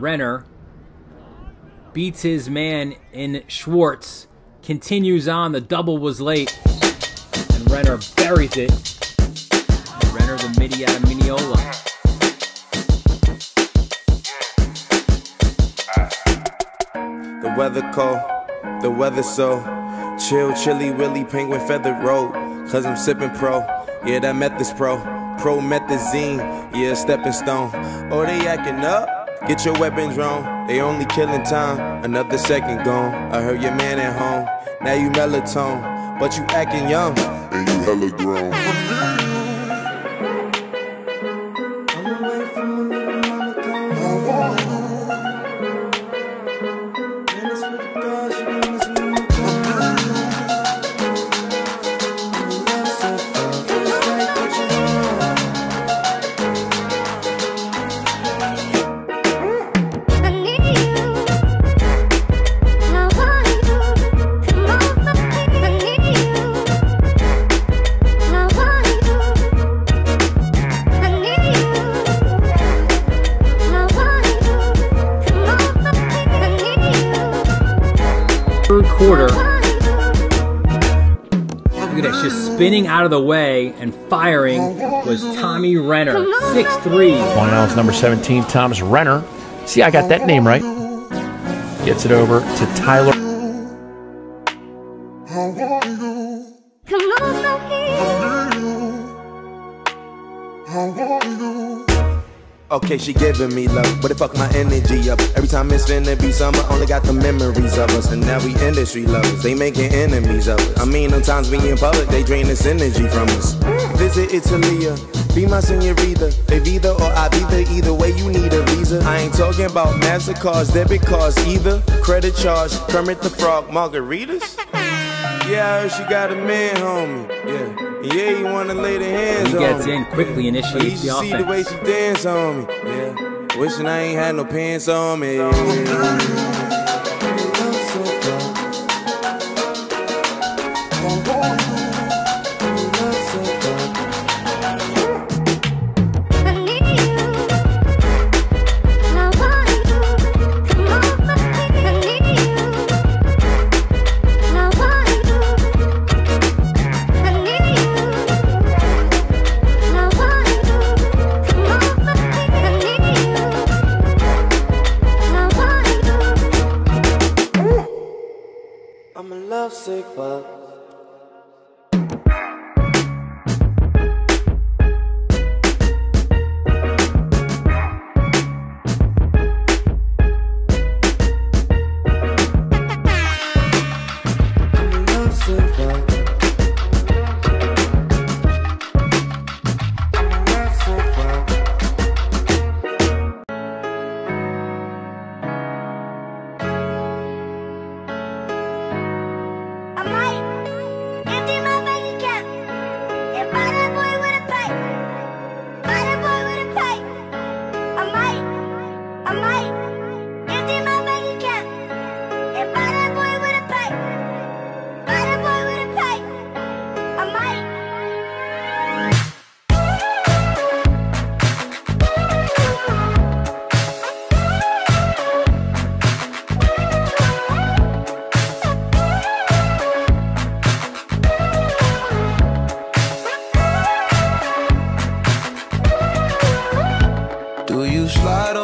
Renner beats his man in Schwartz. Continues on. The double was late. And Renner buries it. And Renner the midi out of Mineola. The weather cold, the weather so chill, chilly, willy, penguin feathered road. Cause I'm sipping pro, yeah, that meth pro. Pro methazine, yeah, stepping stone. Oh, they acting up? Get your weapons wrong. They only killing time, another second gone. I heard your man at home, now you melatonin, but you acting young. And you hella grown. Quarter. Look at this, just spinning out of the way and firing was Tommy Renner, 6'3. One out number 17, Thomas Renner. See, I got that name right. Gets it over to Tyler. Okay, she giving me love, but it fuck my energy up. Every time it's finna be summer, only got the memories of us. And now we industry lovers, they making enemies of us. I mean, sometimes we in public, they drain this energy from us. Visit Italia, be my senorita. They either or I be the either way you need a visa. I ain't talking about MasterCards, debit cards either. Credit charge, Kermit the Frog, margaritas. Yeah, I heard she got a man, homie. Yeah. Yeah, you wanna lay the hands he gets in quickly, Yeah. initiates you the see the way offense. she dance on me. Yeah. Wishing I ain't had no pants on me. I'm a lovesick fuck. claro